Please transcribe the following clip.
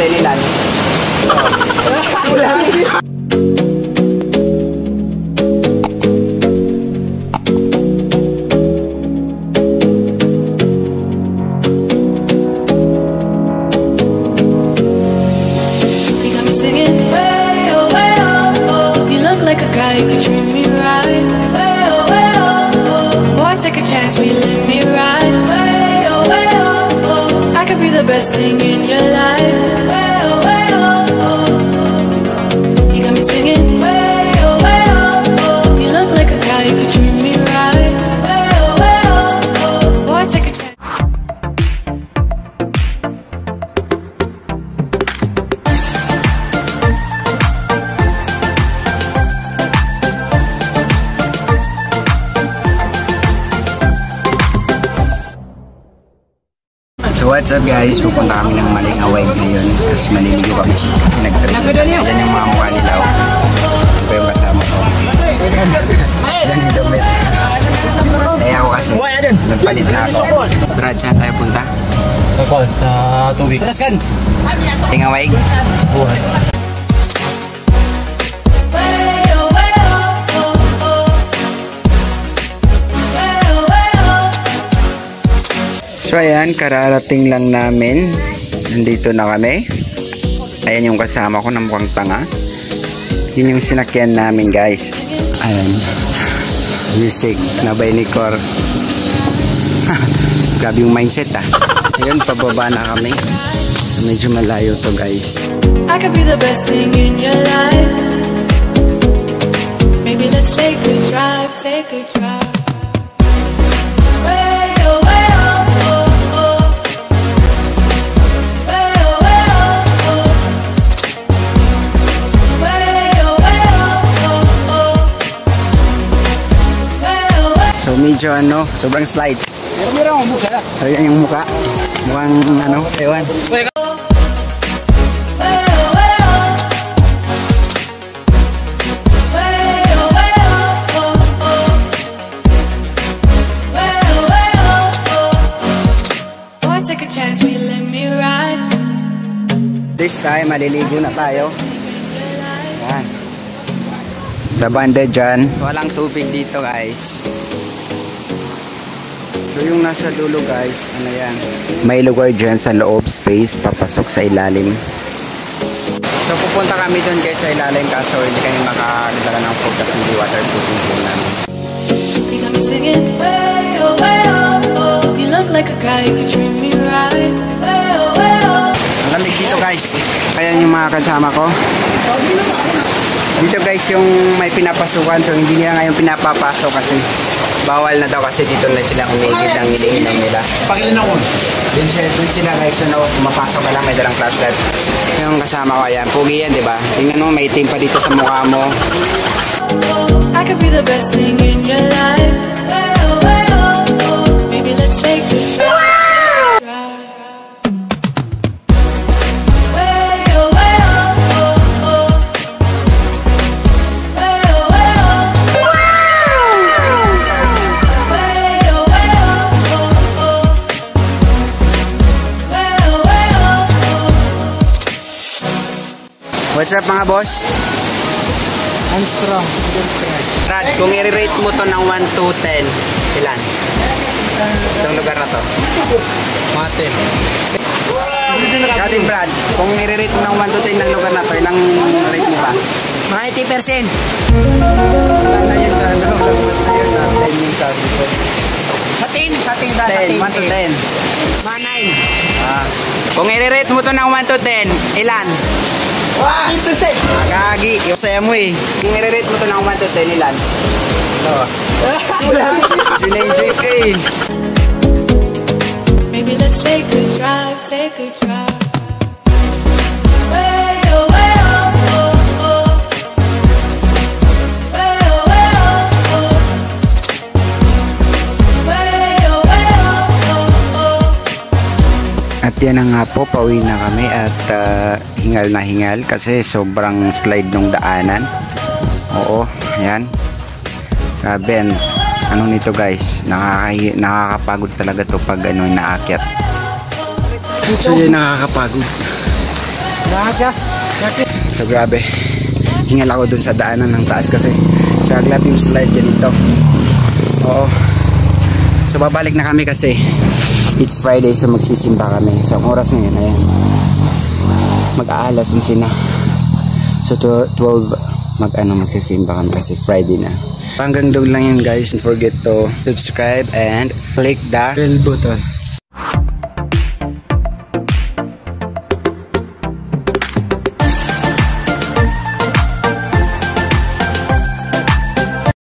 10 ilan? You got me singing way oh way oh oh. You look like a guy who could treat me right. Way oh way oh oh. Boy, take a chance, will you let me ride? Way the best thing in your life. So what's up guys? Pupunta kami ng Maling Away ngayon kasi maliligo kami kasi nag-trip. Yan yung mga mukha nila. oh. Ito pa yung kasama ko. Yan yung damit. Eh ako kasi nagpalit na ako. Brad, saan tayo punta? Kapal sa tubig. Traskan! Tingaway? Buhay. So ayan, kararating lang namin. Nandito na kami. Ayan yung kasama ko na mukhang tanga. Yun yung sinakyan namin guys. Ayan. Music na by ni Cor. Grabe yung mindset ah. Ayun, pababa na kami. Medyo malayo to guys. I could be the best thing in your life. Maybe let's take a drive, take a drive. Medyo ano, sobrang slide. Ayan yung mukha. Mukhang ano, ewan. This time, maliligo na tayo. Yan. Sa banda dyan, walang tubig dito guys. So yung nasa dulo guys, ano yan? May lugar dyan sa loob space, papasok sa ilalim. So pupunta kami doon guys sa ilalim kaso hindi kami makakadala ng food kasi hindi waterproofing po namin. You got me singing way oh way oh oh. You look like a guy could treat me right. Way oh way oh. Ang lamig dito guys. Kaya yung mga kasama ko. Dito guys yung may pinapasukan so hindi nila ngayon pinapapasok kasi bawal na daw kasi dito na sila umigid ng iniinom nila. Pakilin ako. Dun sila, dun sila guys na no, mapasok ka lang may dalang flashlight. Yung kasama ko ayan, pugi yan di ba? Tingnan mo may itim pa dito sa mukha mo. I could be the best thing in your What's up mga boss? Armstrong. Brad, kung i-rate mo to ng 1 to 10, ilan? Itong lugar na to. Mate. Kating Brad, kung i-rate mo ng 1 to 10 ng lugar na to, ilang rate mo ba? Mga 80%. Wala na yun ano, lagpas na yun na 10 yung sabi ko. Sa 10. Sa 10 ba? Sa 10, 10. 1 to 10. Mga 9. Ah. Kung i-rate mo to ng 1 to 10, ilan? 1%. Gagi, yung saya mo eh. Kung i-rate mo to ng 1 to 10, ilan? Ito. Sina-enjoy ka eh. Maybe let's take a drive, take a drive. Yan na nga po, pauwi na kami at ah, hingal na hingal kasi sobrang slide nung daanan. Oo, yan. Grabe, an- ano nito guys, nakaka nakakapagod talaga to pag ano naakyat. So yun nakakapagod. So grabe. Hingal ako dun sa daanan ng taas kasi kaglap yung slide ganito. Oo. So babalik na kami kasi it's Friday so magsisimba kami. So ang oras ngayon ayan. Mag-aalas sina. So to 12 mag ano magsisimba kami kasi Friday na. Hanggang doon lang yan guys. Don't forget to subscribe and click the Bell button.